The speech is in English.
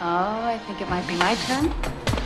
Oh, I think it might be my turn.